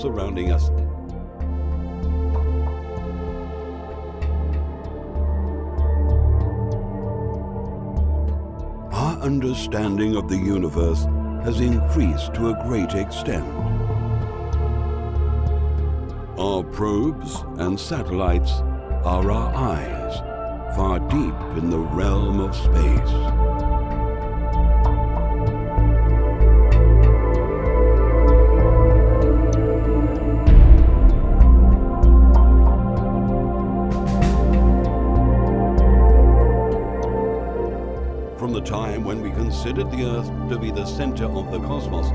surrounding us. Our understanding of the universe has increased to a great extent. Our probes and satellites are our eyes, far deep in the realm of space. Considered the Earth to be the center of the cosmos,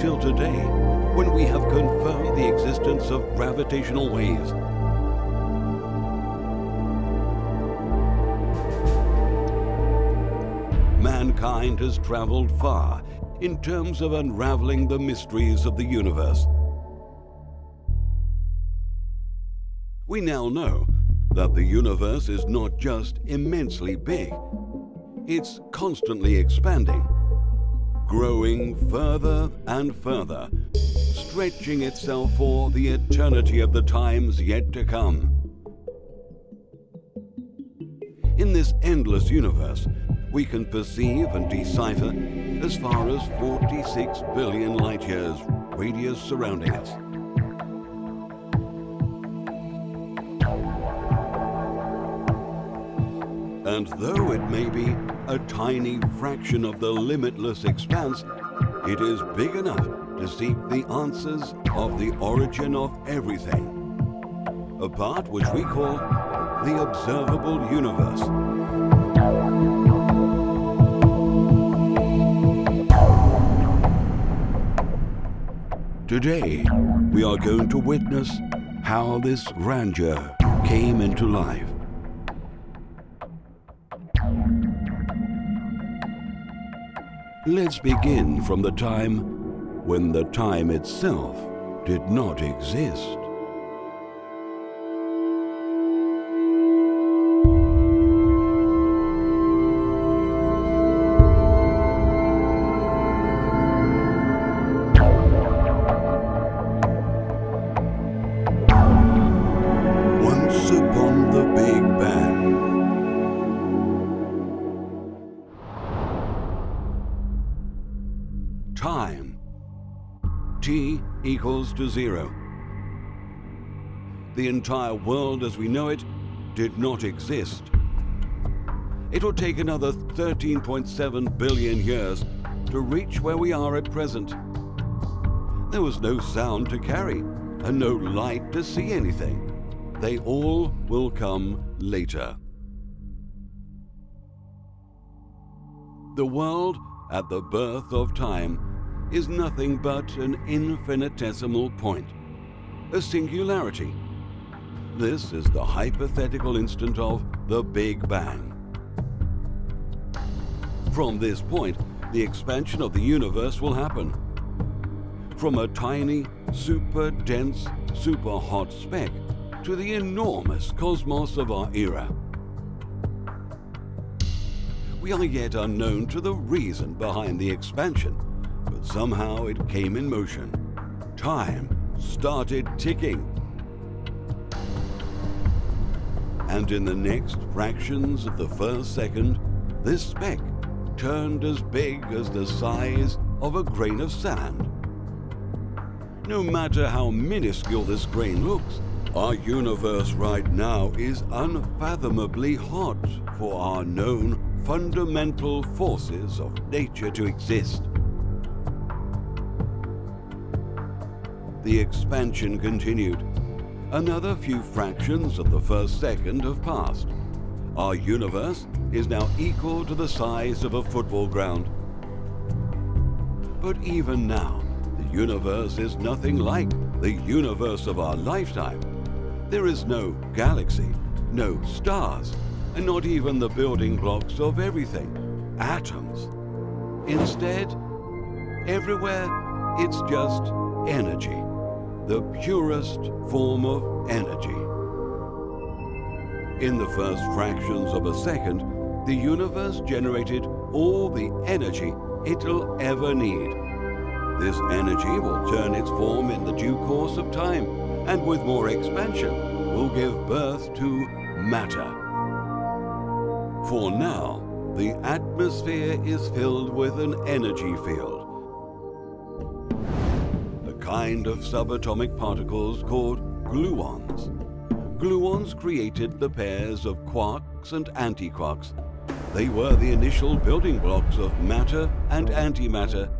till today, when we have confirmed the existence of gravitational waves. Mankind has traveled far in terms of unraveling the mysteries of the universe. We now know that the universe is not just immensely big, it's constantly expanding growing further and further, stretching itself for the eternity of the times yet to come. In this endless universe, we can perceive and decipher as far as 46 billion light years radius surrounding us. And though it may be a tiny fraction of the limitless expanse, it is big enough to seek the answers of the origin of everything. A part which we call the observable universe. Today, we are going to witness how this grandeur came into life. Let's begin from the time when the time itself did not exist. To zero. The entire world as we know it did not exist. It will take another 13.7 billion years to reach where we are at present. There was no sound to carry and no light to see anything. They all will come later. The world at the birth of time is nothing but an infinitesimal point, a singularity. This is the hypothetical instant of the Big Bang. From this point, the expansion of the universe will happen. From a tiny, super dense, super hot speck to the enormous cosmos of our era. We are yet unknown to the reason behind the expansion, but somehow it came in motion. Time started ticking. And in the next fractions of the first second, this speck turned as big as the size of a grain of sand. No matter how minuscule this grain looks, our universe right now is unfathomably hot for our known fundamental forces of nature to exist. The expansion continued. Another few fractions of the first second have passed. Our universe is now equal to the size of a football ground. But even now, the universe is nothing like the universe of our lifetime. There is no galaxy, no stars, and not even the building blocks of everything, atoms. Instead, everywhere it's just energy, the purest form of energy. In the first fractions of a second, the universe generated all the energy it'll ever need. This energy will turn its form in the due course of time, and with more expansion, will give birth to matter. For now, the atmosphere is filled with an energy field. Kind of subatomic particles called gluons. Gluons created the pairs of quarks and antiquarks. They were the initial building blocks of matter and antimatter.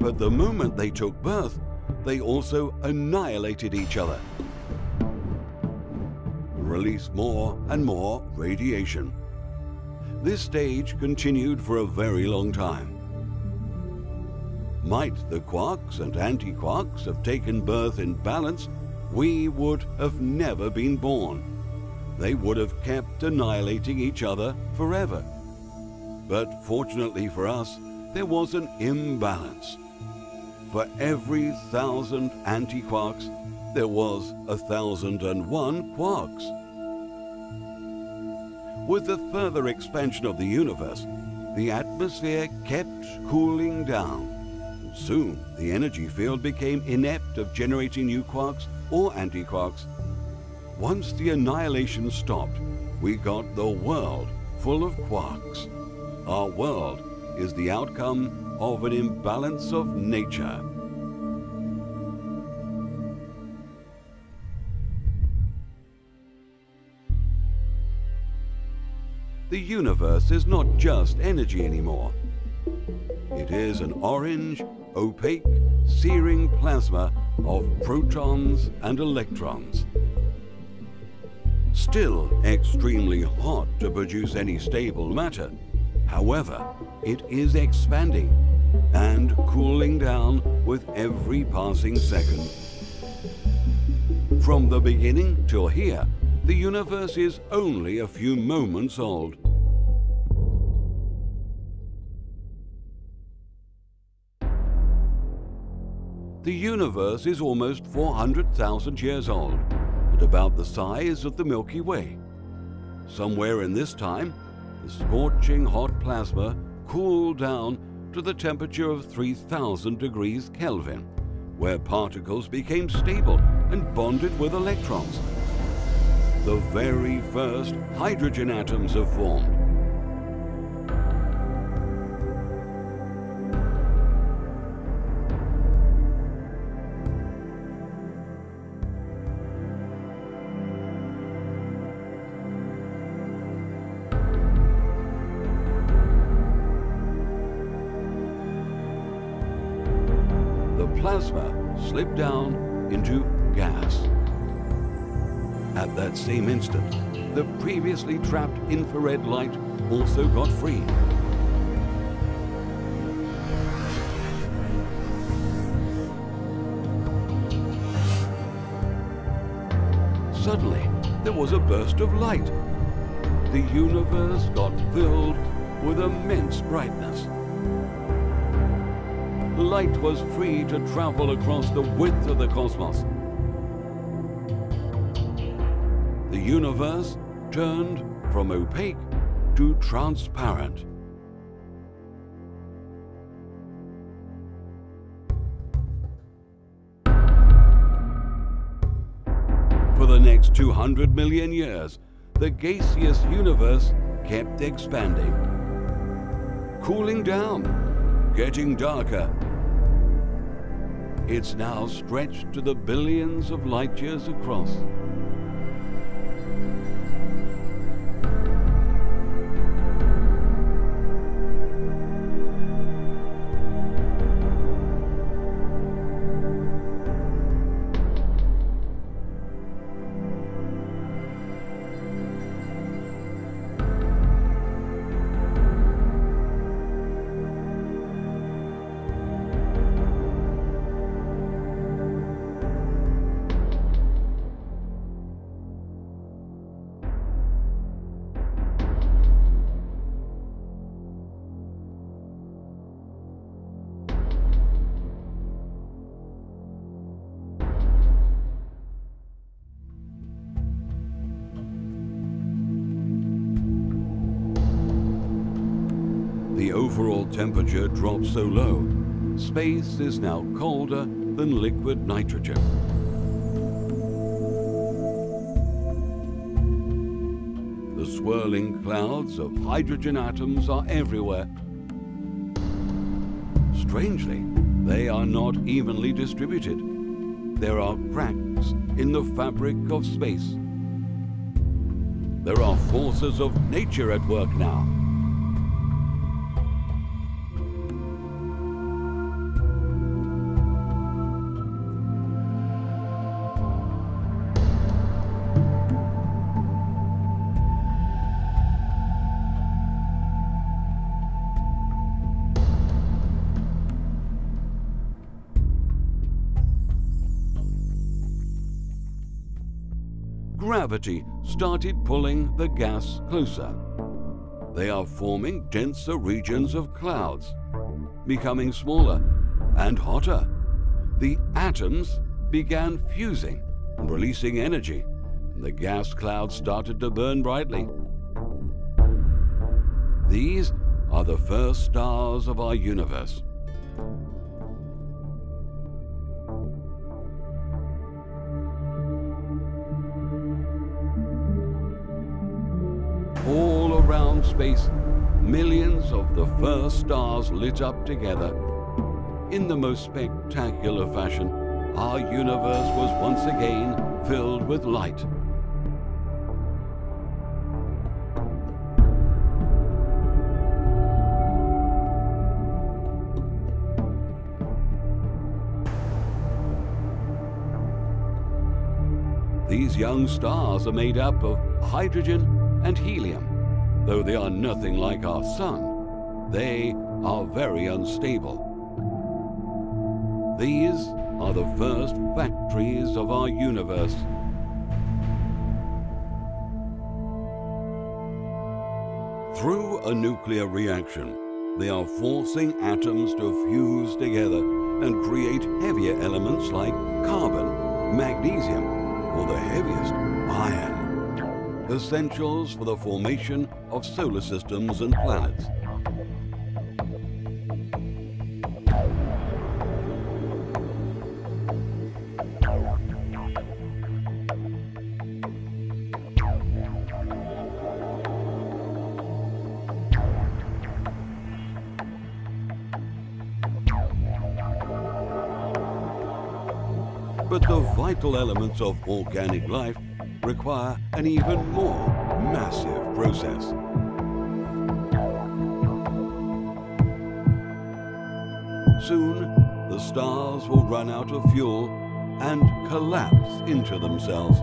But the moment they took birth, they also annihilated each other. release more and more radiation. This stage continued for a very long time. Might the quarks and anti-quarks have taken birth in balance, we would have never been born. They would have kept annihilating each other forever. But fortunately for us, there was an imbalance. For every thousand anti-quarks, there was a thousand and one quarks. With the further expansion of the universe, the atmosphere kept cooling down. Soon, the energy field became inept of generating new quarks or antiquarks. Once the annihilation stopped, we got the world full of quarks. Our world is the outcome of an imbalance of nature. The universe is not just energy anymore. It is an orange, opaque, searing plasma of protons and electrons. Still extremely hot to produce any stable matter. However, it is expanding and cooling down with every passing second. From the beginning till here, the universe is only a few moments old. The universe is almost 400,000 years old and about the size of the Milky Way. Somewhere in this time, the scorching hot plasma cooled down to the temperature of 3000 degrees Kelvin, where particles became stable and bonded with electrons the very first hydrogen atoms have formed. Slipped down into gas. At that same instant, the previously trapped infrared light also got free. Suddenly, there was a burst of light. The universe got filled with immense brightness. Light was free to travel across the width of the cosmos The universe turned from opaque to transparent. For the next 200 million years, the gaseous universe kept expanding, cooling down, getting darker. It's now stretched to the billions of light years across. Temperature drops so low, space is now colder than liquid nitrogen. The swirling clouds of hydrogen atoms are everywhere. Strangely, they are not evenly distributed. There are cracks in the fabric of space. There are forces of nature at work now. Gravity started pulling the gas closer. They are forming denser regions of clouds, becoming smaller and hotter. The atoms began fusing and releasing energy, and the gas clouds started to burn brightly. These are the first stars of our universe. Space, millions of the first stars lit up together. In the most spectacular fashion, our universe was once again filled with light. These young stars are made up of hydrogen and helium. Though they are nothing like our Sun, they are very unstable. These are the first factories of our universe. Through a nuclear reaction, they are forcing atoms to fuse together and create heavier elements like carbon, magnesium, or the heaviest, iron essentials for the formation of solar systems and planets. But the vital elements of organic life require an even more massive process. Soon, the stars will run out of fuel and collapse into themselves.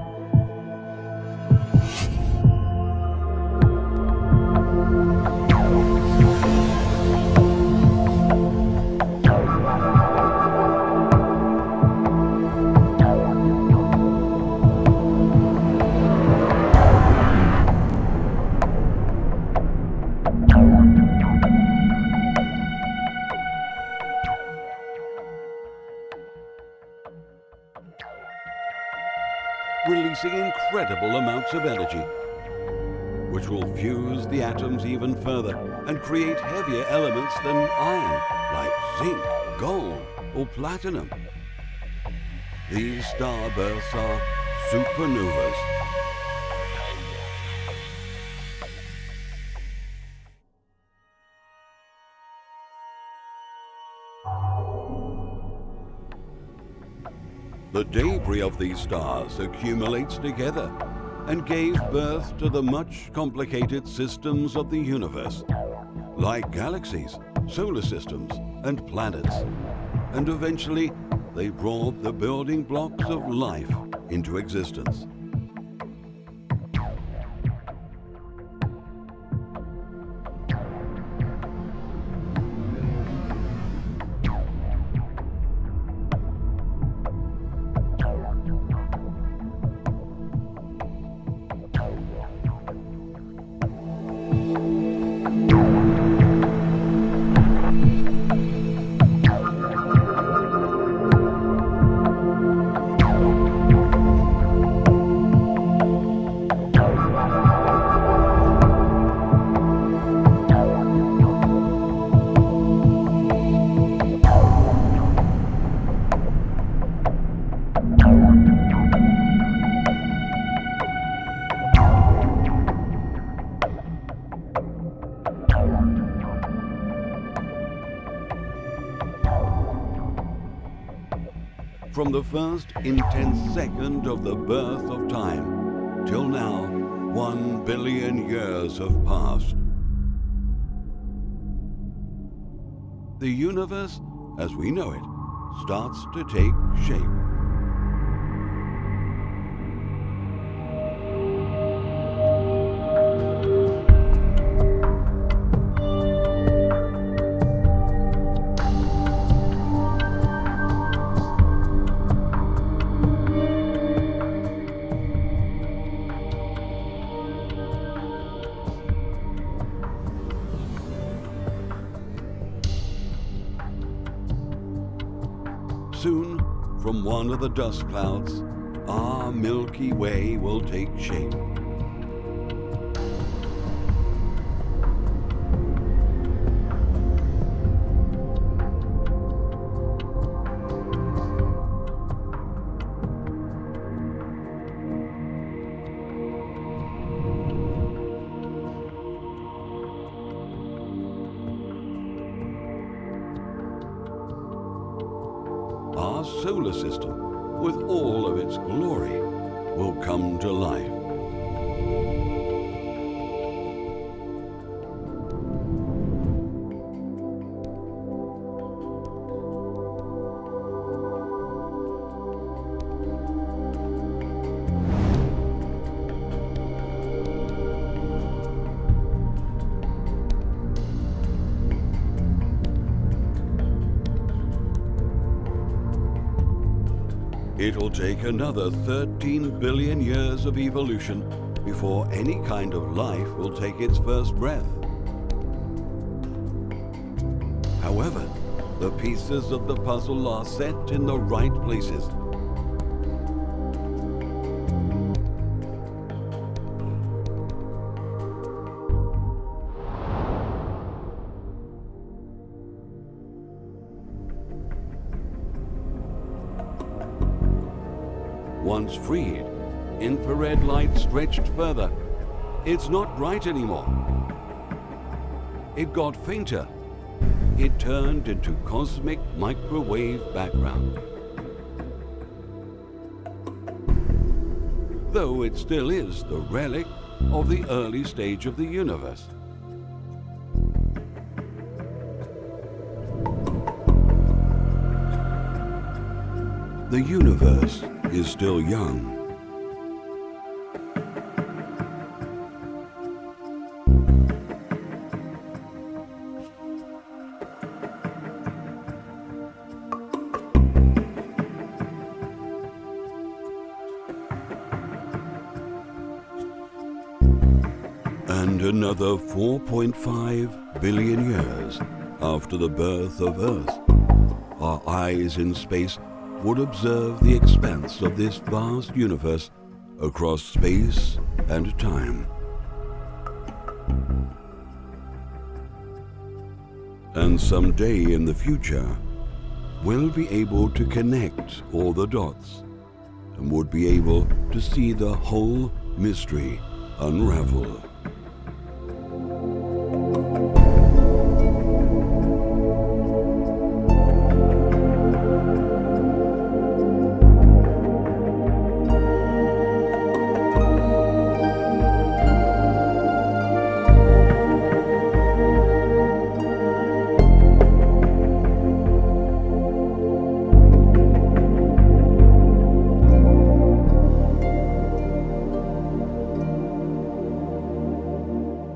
Amounts of energy, which will fuse the atoms even further and create heavier elements than iron, like zinc, gold, or platinum. These star starbursts are supernovas. The debris of these stars accumulates together and gave birth to the much complicated systems of the universe, like galaxies, solar systems, and planets. And eventually, they brought the building blocks of life into existence. From the first intense second of the birth of time till now, one billion years have passed. The universe, as we know it, starts to take shape. The dust clouds, our Milky Way will take shape. our solar system, with all of its glory, will come to life. It'll take another 13 billion years of evolution before any kind of life will take its first breath. However, the pieces of the puzzle are set in the right places. Once freed, infrared light stretched further. It's not bright anymore. It got fainter. It turned into cosmic microwave background. Though it still is the relic of the early stage of the universe. The universe is still young. And another 4.5 billion years after the birth of Earth, our eyes in space would observe the expanse of this vast universe across space and time. And someday in the future, we'll be able to connect all the dots and would be able to see the whole mystery unravel.